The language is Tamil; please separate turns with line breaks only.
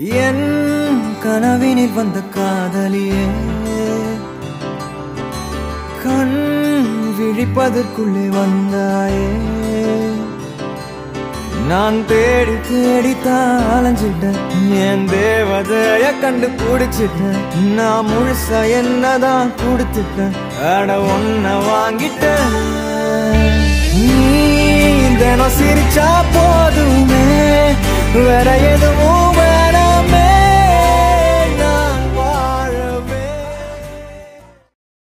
என் கனவினில் வந்த காதலியே கண் விழிப்பதற்குள்ளே வந்தாயே. நான் தேடி தேடி தான் அலைஞ்சிட்டேன் என் தேவதைய கண்டு பிடிச்சிட்டேன் நான் முழுசா என்னதான் கொடுத்துட்டேன் அட ஒன்ன வாங்கிட்டேன். நீ தினம் சிரிச்சா போதுமே வேற